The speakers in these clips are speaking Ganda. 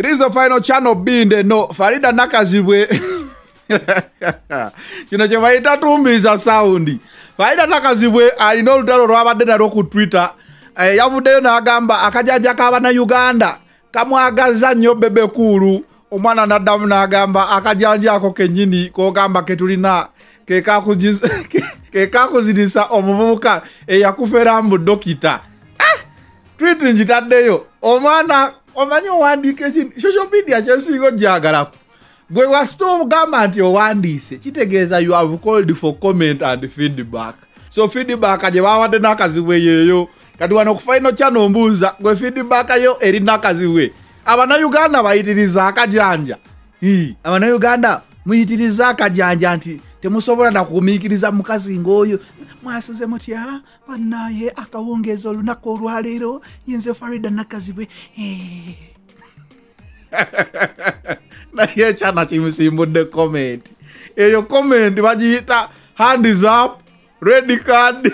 It is the final channel binde no. Farida nakazibwe. Kino kye bayita tumbiza saundi Farida nakazibwe alina olutalo lwabadde nalwo ku twitter. Eh, yavuddeyo n'agamba akajanja k'abannayuganda kamwagaza nnyo bebekulu omwana n'addamu n'agamba akajanja ako kennyini kogamba ketulina kekakuzirisa omuvubuka eyakufera mu dokita twiti nkitaddeyo omwana omanyi owandiika ekintu social media kyensinga ojjagalako gwe wasita obugamba nti owandiise kitegeeza you have called for comment and feedback. So feedback gye babadde n'akazibwe yeeyo. Kati wano ku faino kyano mbuuza gwe feedback yo eri n'akazibwe abannayuganda bayitiriza akajanja. Abannayuganda muyitiriza akajanja nti temusobola nakugumiikiriza mukazi ng'oyo. Mwasuze mutya? Bannaye akawungeeza olunaku olwaleero yinze farida nakazibwe naye ekyana kimusimbudde comment. Eyo comment bagiyita hands up red card.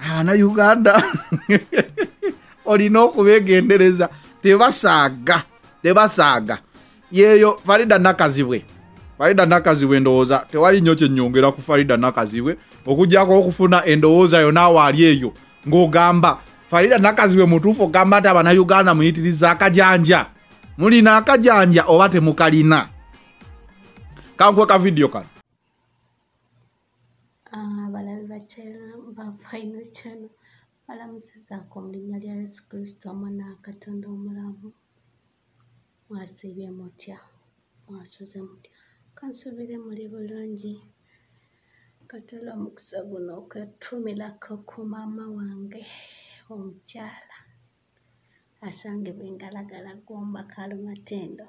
Abannayuganda olina okubegendereza. Tebasaaga tebasaaga. Yeeyo farida nakazibwe farida nakazibwe endowooza tewali nnyo kyenyongera ku farida nakazibwe okugjako okufuna endowooza yo naawe ali eyo. Ng'ogamba farida nakazibwe mutuufu ogamba nti abannayuganda muyitiriza akajanja. Mulina akajanja oba temukalina? Kankuwe ka vidiyo kano. Abalabi bakyera bafaino kyano balamusizaako mu linnya lya yesu kristo omwana wa katonda omulamu. Mwasiibye mutya? Mwasuze mutya kansuubire muli bulungi. Katola omukisa guno okwetumirako ku maama wange omukyala. Asangibwa engalagala gomba kalumatendo.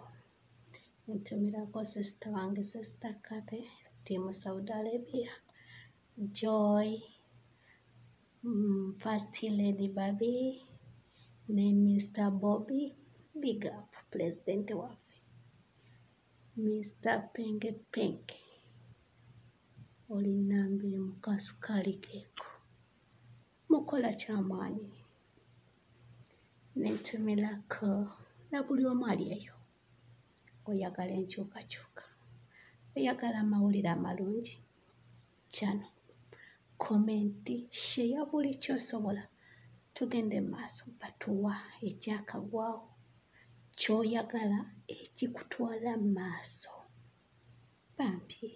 Ntumirako sisita wange sisita kate timu saudi arabia. Joy mm, first lady baby ne mr bobby big up president waffe mr penge penge olinambire mukasukaali keeko mukola kyamaanyi. Nentumirako na buli omu ali eyo oyagala enkyukakyuka. Oyagala amawulire amalungi. Kyano komenti sheya buli kyosobola. Tugende maaso batuwa ekyakagwawo kyoyagala ekikutwala maaso. Bampi.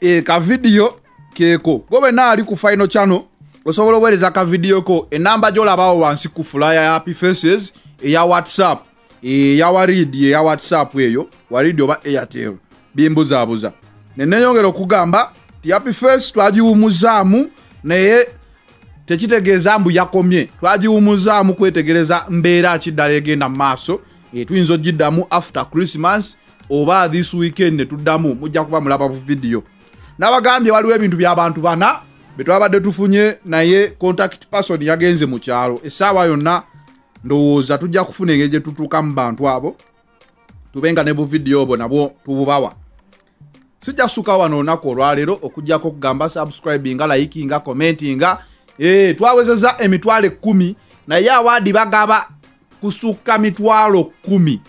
E, kavidiyo keeko. Gwe bwenna ali ku final channel osobola obuweereza akavidiyo ko. Enamba gyolabawo wansi ku fulaya ya happy faces eya whatsapp. Eya waridi eya whatsapp eyo. Waridi oba airtel. Bimbuzaabuza neneyongera okugamba ti happy face twagiwumuzaamu naye tekitegeeza mbu yakomye. Twagiwumuzaamu kwetegereza mbeera kiddala egenda mu maaso tuyinza ogiddamu after christmas oba this weekend netuddamu mujja kuba mulaba ku vidiyo nabagambye waliwo ebintu by'abantu bana betwabadde tufunye naye contact person yagenze mu kyalo. Essaawa yonna ndowooza tujja kufuna engeri gye tutuuka mu bantu abo tubenga ne buvidiyo obwo nabwo tububawa. Sijja kusuka wano olunaku olwaleero okugjako okugamba subscribinga likinga commentinga e, twawezeza emitwalo ekumi naye awaadi bagaba kusukka mitwalo kumi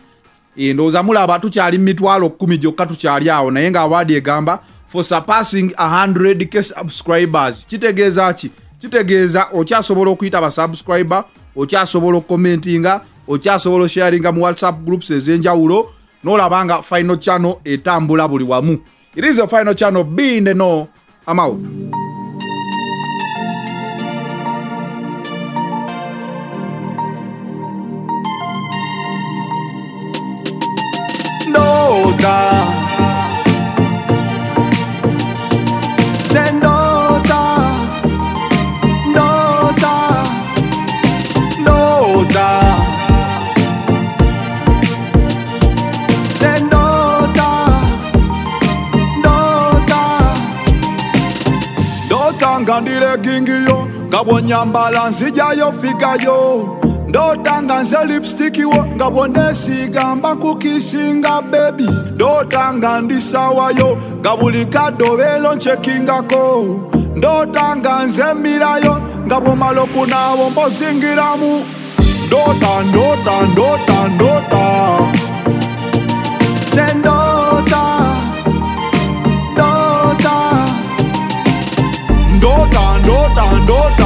e, ndowooza mulaba tukyali mu mitwalo kumi gyokka tukyali awo naye nga awaadi egamba for surpassing 100 k subscribers. Kitegeeza ki? Kitegeeza okyasobola okuyita basubscriber okyasobola okukomentinga okyasobola osharinga mu whatsapp groups ez'enjawulo n'olaba nga final channel etambula buli wamu. It is a final channel binde no ca Sen đô ta Đô ta Đô ta. Sen đô ta Đô ta. Đô ta ngàn đi lê kinh kì yo Gabo nyamba jayo fika yo. ndotanga nze lipstikiwo ngabonesigamba kukisinga bebi ndotanga ndisawayo nga buli kadobelo nchekingako ndotanga nze mirayo nga bwomala okunaabo mbozingiramu ndota ndota ndota ndota se ndota ndota ndota ndota ndota.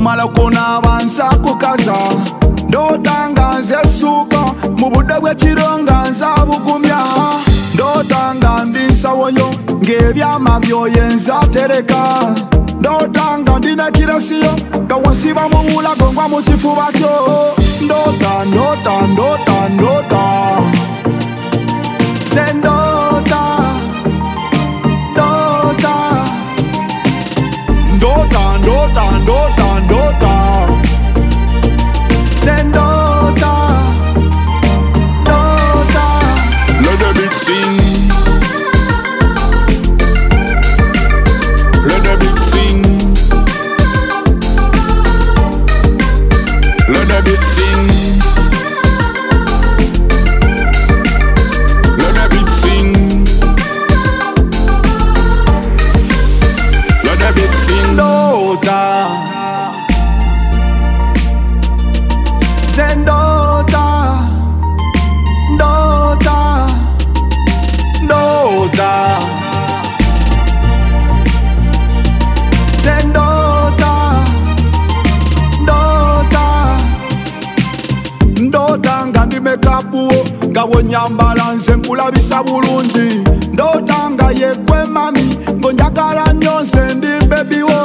Womala kunabansa kukaza. Ndota nga nze suuka mu budde bw'ekiro nga nza bugumya. Ndota nga ndi nsawoyo ng'ebyama byoyenza tereka. Ndota nga ndina kirasiyo nga wansiba mu bulago ngwa mu kifuba kyo. Ndota ndota ndota ndota. Se mekapuwo nga bwonyambala nze nkulabisa bulungi. Ndota nga yegwe mami ngonjagala nnyo nze ndi bebiwo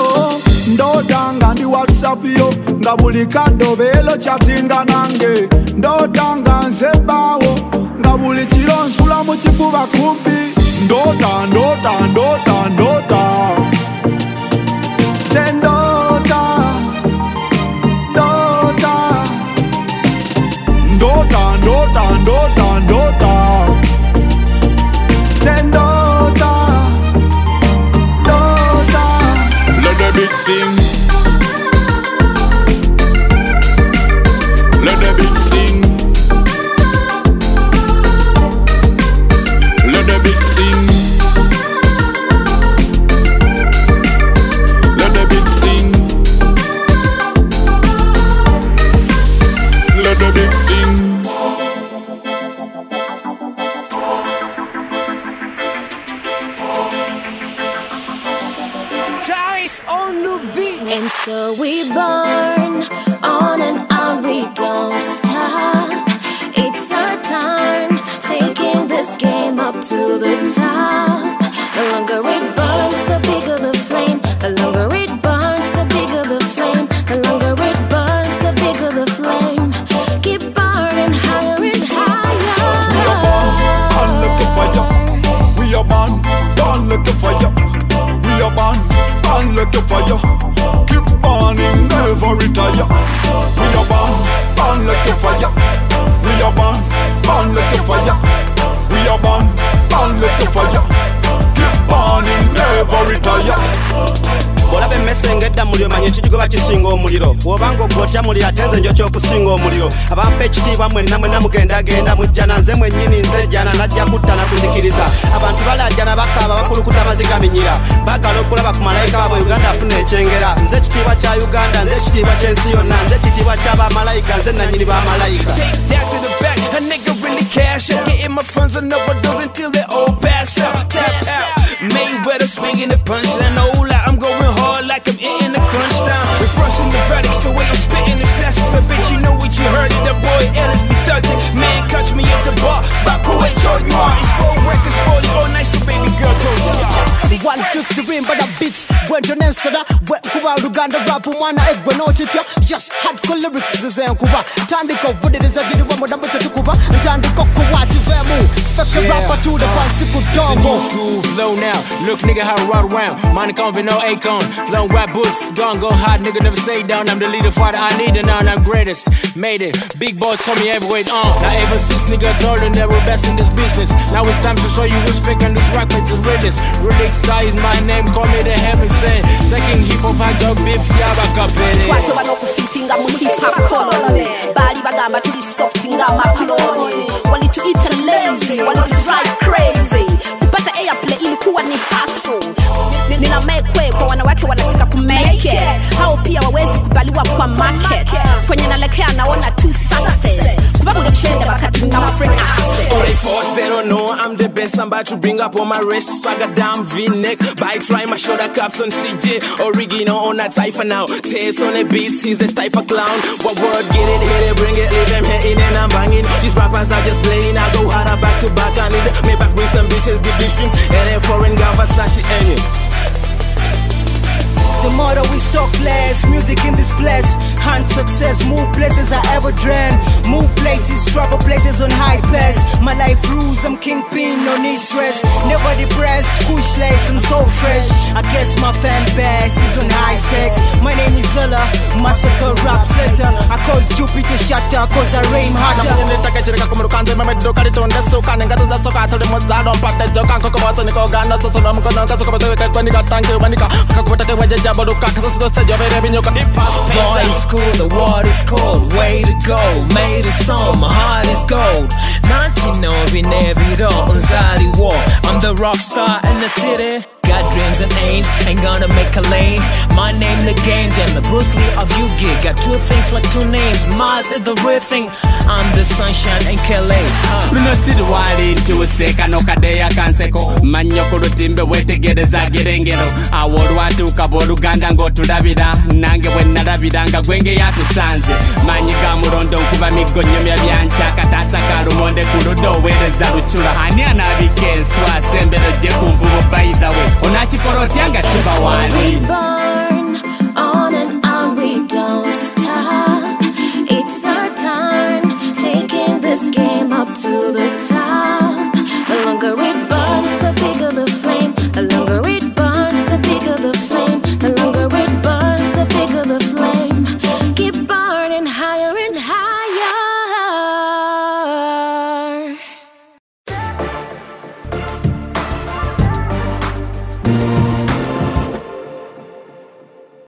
ndota nga ndi whatsapp yo nga buli kaddo beelo kyatinga nange. Ndota nga nze baawo nga buli kiro nsula mu kifuba kumpi. Ndota on the beat. And so we burn on and on, we don't stop. Ekijugoba kisinga omuliro bw'obanga ogwotya muliro ate nze njo kyokusinga omuliro abampa ekitiibwa mwenna mwenna mugendagenda mujjana nze mwennyini nze jjana najja kutta nakuzikiriza abantu balajjana bakaaba bakulukuta maziga minyira bagala okulaba ku malayika waabwe uganda afuna ekyengera nze ekitiibwa kya uganda nze ekitiibwa ky'ensi yonna nze ekitiibwa ky'abamalayika nze nannyini bamalayika. A nigga really cash out. Getting my funds on overdose until they all pass out. Tap out. Mayweather swinging the punch and no zirimba beats bwenjo n'ensera bwe kuba luganda rap omwana eggwe you just hardcore lyrics zizenkuba tandika obubudiriza giriwa mulambo kyetukuba ntandika okukuba kiveemu kivemu feke rapa to the basi It's a new school flow now. Look, nigga, how I ride around. Money convent, no Akon. Flow rap boots, Gone, go hot, nigga, never say down. I'm the leader, father, I need it now, and I'm greatest. Made it. Big boys told me everywhere uh. it's on. Now, ever since nigga told them we're best in this business. Now it's time to show you who's fake and who's rock with the realest. Relic Star is my name, call me the heaven sent. Taking hip hop, I joke beef, yeah, back up in it. twatoba n'okufitinga mu hip hop colony baali bagamba tuli soft nga macaroni walituita nina mekwe kwa wanawake wanataka kumake it hao pia wawezi kubaliwa kwa market kwenye nalekea naona tu success I'm the best. I'm about to bring up on my wrist. Swagger down V-neck. Bike try my shoulder caps on CJ. Original on that cipher now. Taste on the beats, he's a cipher clown. What word, get it, hit it, bring it, leave them hitting and I'm banging. These rappers are just playing. I go harder back to back. I need me back, bring some bitches, give me streams. And then foreign gun, Versace, eh. and it. The motto we stock less, music in this place. Hunt success, move places I ever dreamed. Move places, travel places on high pass. My life rules, I'm kingpin, no need stress. Never depressed, push lace, I'm so fresh. I guess my fan base is on high sex. My name is Zola, massacre rap center. I cause Jupiter shatter, cause I rain harder. takachirika kumurukanze mamedoka ritondesuka ningatozatsoka turi mudzado mpate joka nkokovatso nikogana tsotsona mukono katsokovatevekekwa nikatangewa nika kakuvatakevajajabaduka kasasidosejoverevinyoka Boys school, the water's cold. Way to go, made a storm. My heart is gold. 19 on Zali Wall. I'm the rock star in the city. Got dreams and aims, ain't gonna make a lane. My name, the game, damn the Bruce Lee of you gig. Got two things like two names. Mars is the real thing. I'm the sunshine and Kelly. Huh. luno sirwali ntuuseka nokadeya kanseko mannyo ku lutimbe wetegereza gerengero awo olwatuuka bw'oluganda ng'otulabira nange bwe nalabiranga gwenge yatusanze manyi ga mulondo nkuba miggo nnyomya byankyaka taasa ka lumonde ku ludda oweereza lucula ani anaabika enswa sembero gye ku nvubo by unachikorotyanga shibawani Ribbon.